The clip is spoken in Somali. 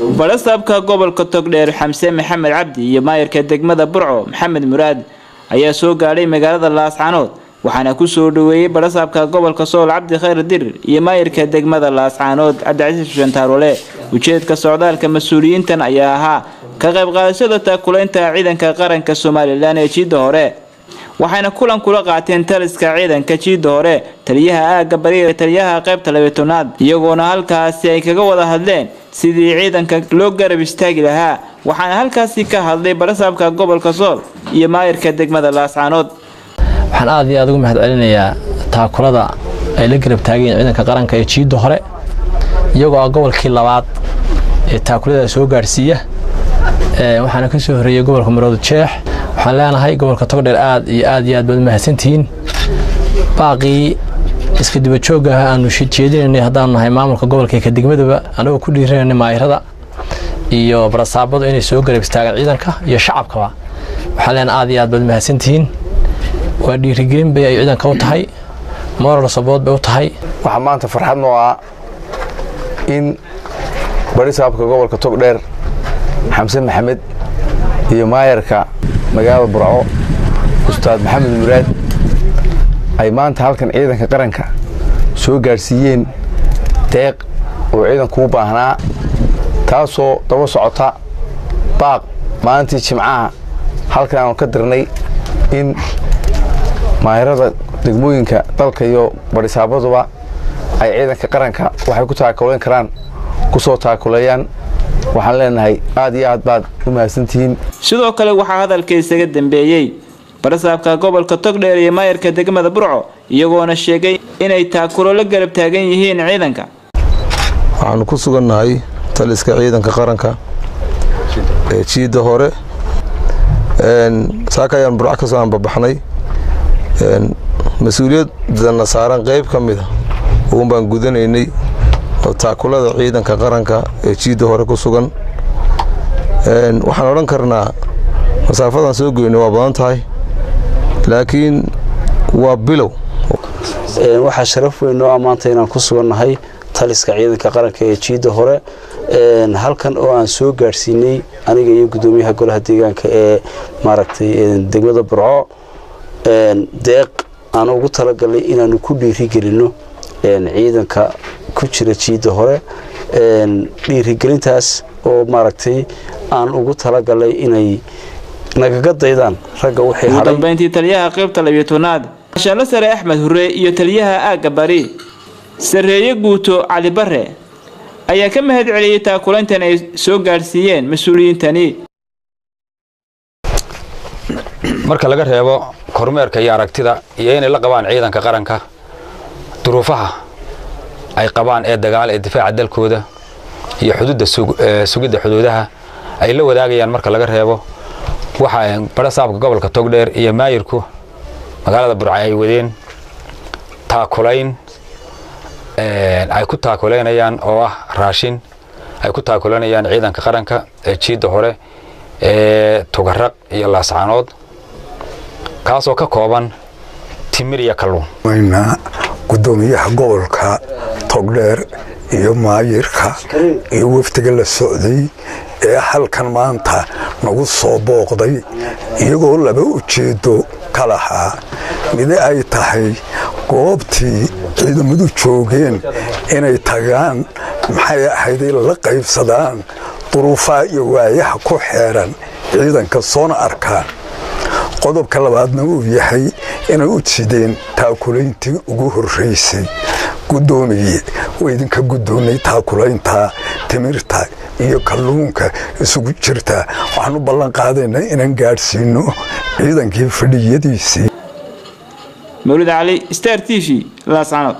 barasaabka gobolka togdheer xamse maxamed cabdi iyo maayarka degmada burco maxamed muraad ayaa soo gaadhay magaalada laascanood waxaana ku soo dhaweeyey barasaabka gobolka sool cabdi khayr dirir iyo maayarka degmada laascaanood cabdicasiis xuseen taarole ujeedka socdaalka mas'uuliyiintan ayaa ahaa ka qayb qaadashada taakulaynta ciidanka qaranka somalilan ee jiidda hore waxayna kulan kula qaateen taliska ciidanka jiidda hore taliyaha aagga bariga taliyaha qaybta labatanaad iyagoona halkaasi ay kaga wada hadleen sidii ciidanka loo garab istaagi lahaa waxaana halkaasi ka hadlay barasaabka gobolka sool iyo maayarka degmada laascaanood waxaan aad iyo aad ugu mahad celinayaa taakulada ay la garab taageen ciidanka qaranka ee jiidda hore iyagoo ah gobolkii labaad ee taakulada soo gaadhsiiya waxaana ka soo horeeyey gobolka maroodo jeex. Waxaan leenahay gobolka togdheer aad iyo aad iyo aad baad mahadsantihiin. Baaqii iska dibajooga ah aanu jeedinaynay haddaanu nahay maamulka gobolka ka degmadaba anagoo ku dhiiranayna maayirada iyo barasaabadu inay soo garab istaagaan ciidanka iyo shacabkaba waxaan leenahay aad iyo aad baad mahadsantihiin. Waa dhiirigelin bay ay ciidanka u tahay moral sabood bay u tahay. Waxaa maanta farxad noo ah in barisaabka gobolka togdheer xamse maxamed iyo maayarka magaalada burco ustaad maxamed muraad ay maanta halkan ciidanka qaranka soo gaadhsiiyeen deeq oo ciidanku u baahnaa taasoo daba socota baaq maalintii jimcaha halkan aanu ka dirnay in maayarada degmooyinka dalka iyo badhisaabaduba ay ciidanka qaranka waxay ku taakulayn karaan ku soo taakuleeyaan. Waxaan leenahay aad iyo aad baad u mahadsantihiin. Sidoo kale waxaa hadalka isaga dambeeyey barasaabka gobolka togdheer iyo maayarka degmada burco iyagoona sheegay inay taakulo la garab taagan yihiin ciidanka. Waxaanu ku sugannahay taliska ciidanka qaranka ee jiidda hore. Saaka ayaan burco ka soo anbabaxnay. Mas'uuliyadana saaran qayb ka mida uun baan gudanaynay oo taakulada ciidanka qaranka ee jiidda hore ku sugan. Waxaan odhan karnaa masaafadan soo goynay waa badan tahay laakiin waa bilow. Waxaa sharaf weyn noo ammaanta inaan ku sugannahay taliska ciidanka qaranka ee jiidda hore. Halkan oo aan soo gaadhsiinay aniga iyo guddoomiyaha golaha deegaanka ee maaragtay degmada burco. Deeq aan ugu talagalnay inaanu ku dhiirigelinno ciidanka ku jira jiidda hore. Dhiirigelintaas oo maaragtay aan ugu talagalnay inay nagaga daydaan? Ragga wixii ugu dambeyntii taliyaha qaybta labyatanaad shaale sare axmed hure iyo taliyaha aagga bari sareeye guuto cali bare ayaa ka mahad celiyey taakulayntan ay soo gaadhsiiyeen mas'uuliyiintani. Marka laga reebo kormeerka iyo aragtida iyo inay la qabaan ciidanka qaranka duruufaha ay qabaan ee dagaal ee difaaca dalkooda iyo xuduudda sugidda xuduudaha ay la wadaagayaan marka laga reebo waxa barasaabka gobolka togdheer iyo maayirku magaalada burca ay wadeen taakulayn ay ku taakulaynayaan oo ah raashin ay ku taakulaynayaan ciidanka qaranka ee jiidda hore ee tugaraq iyo laascaanood kaasoo ka kooban timir iyo kalluun. Gudoomiyaha gobolka togdheer iyo maayirka iyo wafdiga la socday ee halkan maanta nagu soo booqday. Iyagoo laba ujeedo ka lahaa. Mid ay tahay goobtii ciidamadu joogeen inay tagaan maxay ahayday la qaybsadaan duruufaha iyo waayaha ku xeeran ciidanka soona arkaan. Qodobka labaadna uu yahay inay u jideen taakulayntii ugu horraysay guddoomiye waa idinka guddoonnay taakulaynta timirta iyo kalluunka isugu jirta waxaan u ballan qaadaynaa inaan gaadhsiinno ciidankii fadhiyadiisii mawlid cali star t v laascanood